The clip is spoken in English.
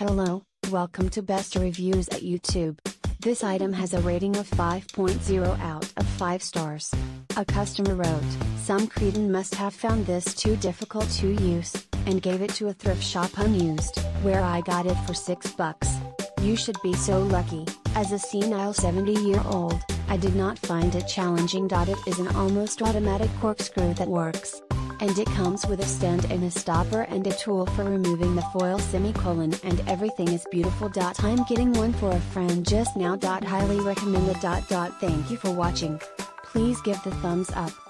Hello, welcome to Best Reviews at YouTube. This item has a rating of 5.0 out of 5 stars. A customer wrote, Some cretin must have found this too difficult to use, and gave it to a thrift shop unused, where I got it for 6 bucks. You should be so lucky, as a senile 70 year old, I did not find it challenging. It is an almost automatic corkscrew that works. And it comes with a stand and a stopper and a tool for removing the foil semicolon and everything is beautiful. I'm getting one for a friend just now. Highly recommended. Thank you for watching. Please give the thumbs up.